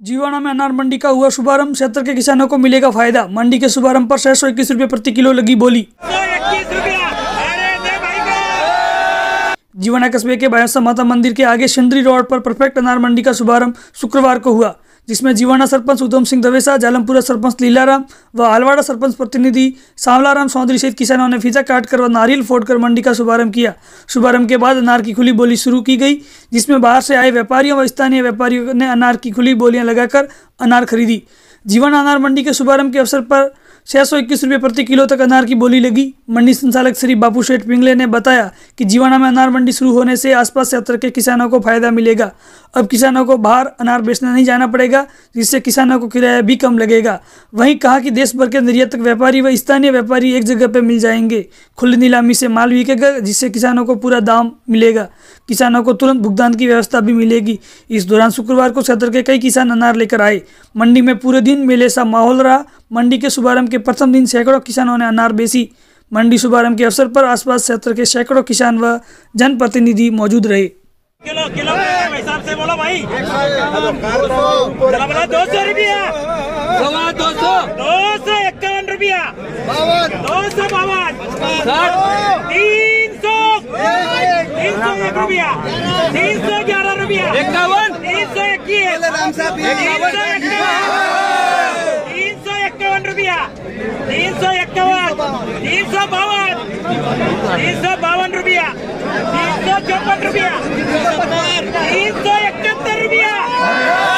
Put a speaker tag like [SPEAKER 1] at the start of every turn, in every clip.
[SPEAKER 1] जीवाणा में अनार मंडी का हुआ शुभारंभ। क्षेत्र के किसानों को मिलेगा फ़ायदा। मंडी के शुभारंभ पर छह सौ इक्कीस रुपये प्रति किलो लगी बोली। जीवाना कस्बे के बायसा माता मंदिर के आगे सिंदरी रोड पर परफेक्ट अनार मंडी का शुभारंभ शुक्रवार को हुआ। जिसमें जीवाना सरपंच उधम सिंह दवेसा, जालमपुरा सरपंच लीलाराम व आलवाड़ा सरपंच प्रतिनिधि सांवलाराम चौधरी सहित किसानों ने फिजा काट कर व नारियल फोड़कर मंडी का शुभारंभ किया। शुभारंभ के बाद अनार की खुली बोली शुरू की गई, जिसमें बाहर से आए व्यापारियों व स्थानीय व्यापारियों ने अनार की खुली बोलियाँ लगाकर अनार खरीदी। जीवन अनार मंडी के शुभारंभ के अवसर पर छह सौ इक्कीस रुपये प्रति किलो तक अनार की बोली लगी। मंडी संचालक श्री बापू शेठ पिंगले ने बताया कि जीवाना में अनार मंडी शुरू होने से आसपास क्षेत्र के किसानों को फ़ायदा मिलेगा। अब किसानों को बाहर अनार बेचने नहीं जाना पड़ेगा, जिससे किसानों को किराया भी कम लगेगा। वहीं कहा कि देश भर के निर्यातक व्यापारी व स्थानीय व्यापारी एक जगह पर मिल जाएँगे। खुली नीलामी से माल बिकेगा, जिससे किसानों को पूरा दाम मिलेगा। किसानों को तुरंत भुगतान की व्यवस्था भी मिलेगी। इस दौरान शुक्रवार को क्षेत्र के कई किसान अनार लेकर आए। मंडी में पूरे दिन मेले सा माहौल रहा। मंडी के शुभारंभ के प्रथम दिन सैकड़ों किसानों ने अनार बेची मंडी शुभारंभ के अवसर पर आसपास क्षेत्र के सैकड़ों किसान व जनप्रतिनिधि मौजूद रहे।
[SPEAKER 2] किलो किलो हिसाब से बोलो भाई। बोला दो सौ रुपया।
[SPEAKER 3] दो सौ
[SPEAKER 2] दो सौ इक्यावन रुपया। दो सौ बावन। तीन सौ। तीन सौ एक रुपया। तीन सौ ग्यारह रुपया।
[SPEAKER 3] इक्यावन।
[SPEAKER 2] तीन सौ इक्कीस। तीन सौ इक्यावन। रुपया तीन सौ इक्यावन तीन सौ बावन तीन सौ बावन रुपया तीन सौ चौपन रुपया तीन सौ इकहत्तर रुपया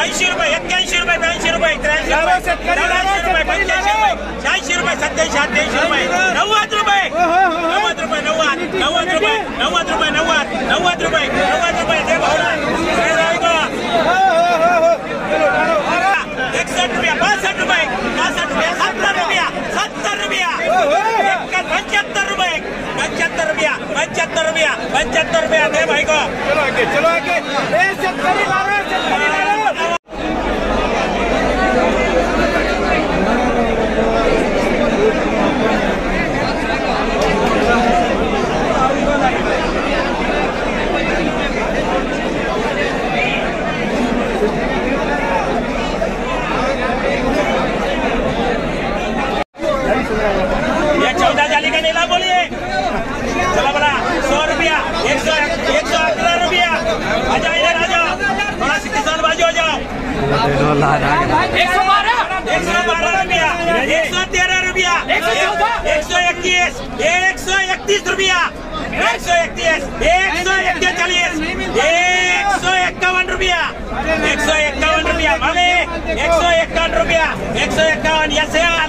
[SPEAKER 2] ऐंशी रुपये ऐंशी रुपये एक्क्याऐंशी रुपये ब्याऐंशी रुपये त्र्याऐंशी रुपये पंच्याऐंशी रुपये शहाऐंशी रुपये सत्याऐंशी अठ्ठ्याऐंशी रुपये नव्वद रुपये नव्वद रुपये नव्वद नव्वद रुपये नव्वद रुपये नव्वद नव्वद रुपये नव्वद रुपये भावना एकसठ रुपया बासष्ट रुपये सत्तर रुपया सत्तर रुपया। एक्का- पंच्याहत्तर रुपये पंच्याहत्तर रुपया पंच्याहत्तर रुपया पंच्याहत्तर रुपया दे भाई को।
[SPEAKER 4] चलो आगे चलो आगे ए शेतकरी लावा शेतकरी लावा
[SPEAKER 2] ये चौदह जाली का नीला बोलिए चलो बोला सौ रुपया एक सौ एक सौ अठारह रुपया आ जाओ इधर आ जाओ थोड़ा सी किसान बाजू हो जाओ एक सौ बारह एक सौ बारह रुपया। एक सौ तेरह रुपया। एक सौ इक्कीस एक सौ इकतीस रुपया। एक सौ इकतीस एक सौ इकतीस चालीस एक सौ इक्यावन रुपया एक सौ इक्यावन रुपया मामे एक सौ इक्यावन रुपया। एक सौ इक्यावन यस जाओ